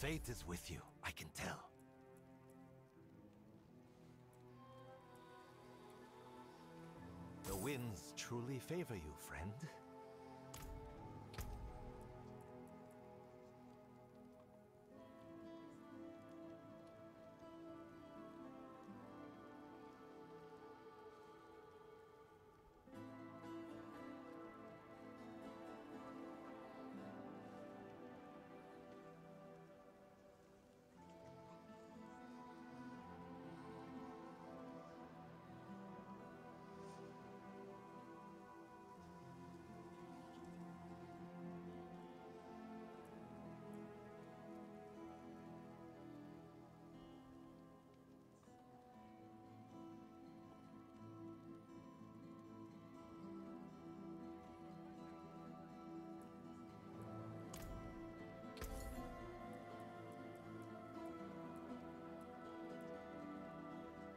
Fate is with you, I can tell. The winds truly favor you, friend.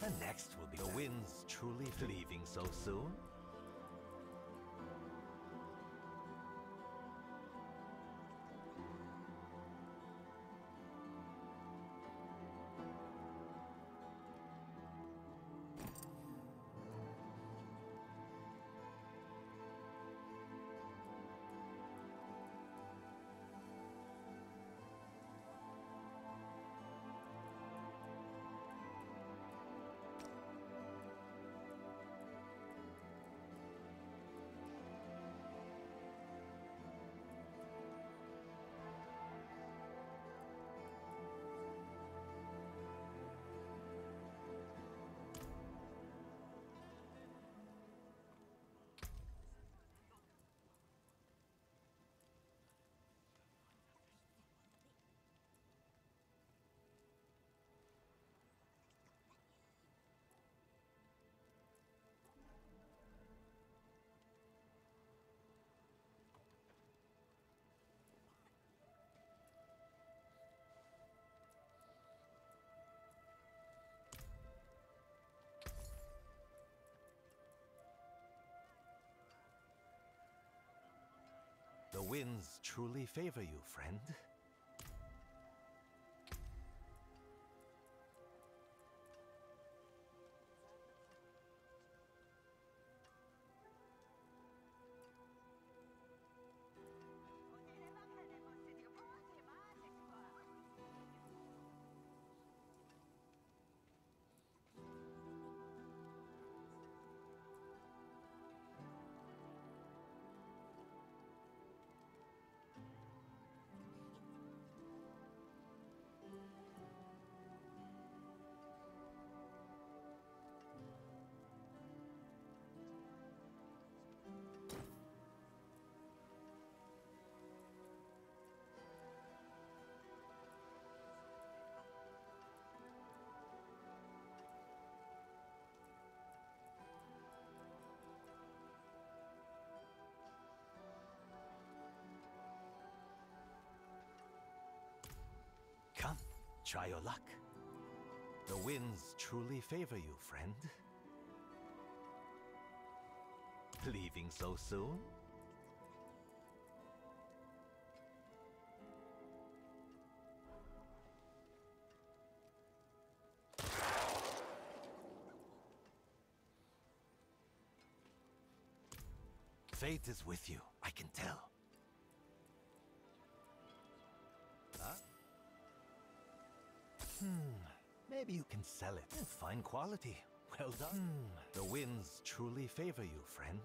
And next will be the winds truly leaving so soon. Winds truly favor you, friend. Try your luck. The winds truly favor you, friend. Leaving so soon? Fate is with you, I can tell. Hmm, maybe you can sell it. Fine quality. Well done. Hmm, the winds truly favor you, friend.